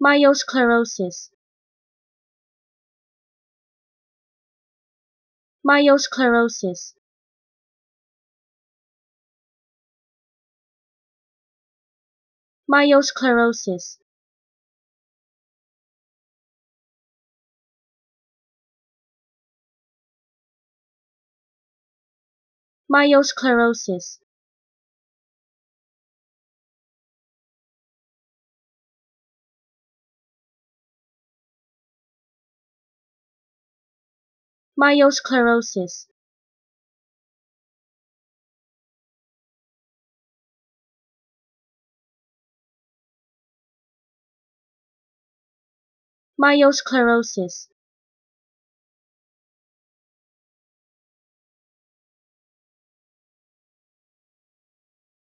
myosclerosis. Myosclerosis. Myosclerosis. Myosclerosis myosclerosis. Myosclerosis